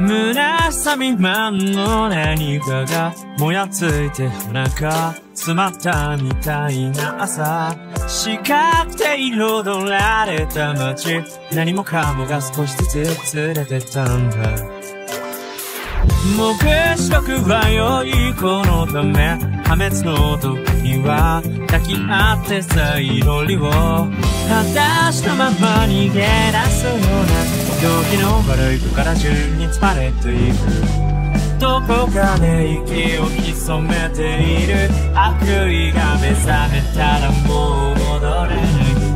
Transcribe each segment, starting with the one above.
胸さみまんの何かがもやついてお腹詰まったみたいな朝。四角で彩られた街。何もかもが少しずつ連れてったんだ。目視録は良い子のため破滅の時には抱き合ってさ祈りを裸足のまま逃げ出すような動機の悪い子から順に積まれていく。どこかで息を潜めている悪意が目覚めたらもう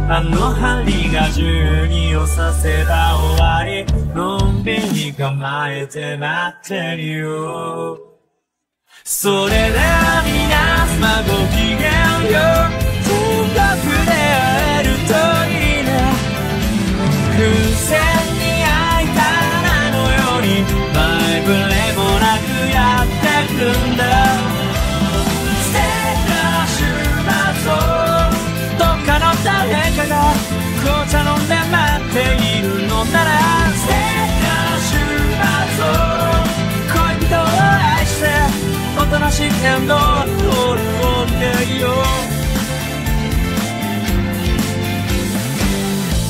あの針が12をさせば終わりのんびり構えて待ってるよ。それでは皆様ごきげんよ。う天国で会えるといいね。風船に開いた穴のように前触れもなくやってくんだ。っているのなら素敵な週末を恋人を愛しておとなしくエンドロールを見てよ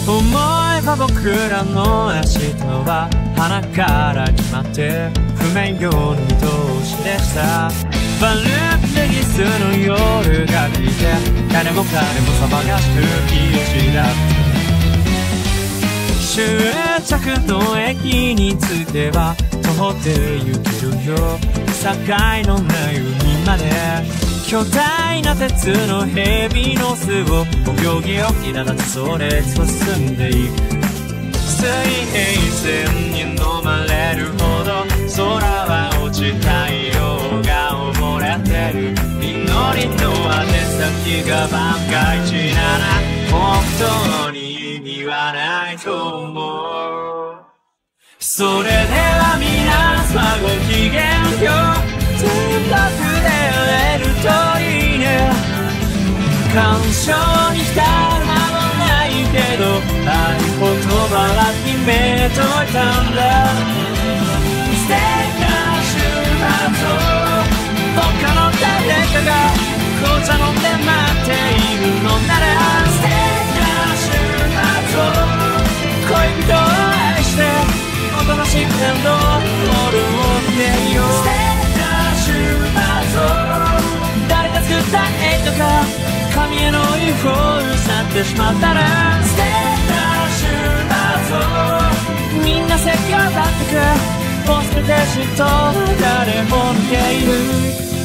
思えば僕らの明日は花から決まって不明瞭の見通しでしたバルレギスの夜が来て誰も彼も騒がしく気をだ終着の駅に着けば徒歩で行けるよ境のない海まで巨大な鉄の蛇の巣を泳ぎを苛立つそれ進んでいく。水平線に飲まれるほど空は落ち太陽が溺れてる。祈りの宛先が万が一なら本当に意味はないと思う。それでは皆様ごきげんよう。全力で会えるといいね。感傷に浸る間もないけど合言葉は決めといたんだ。を失ってしまったら素敵な週末を。みんな席を立ってく。ポストテーションと誰も見ている。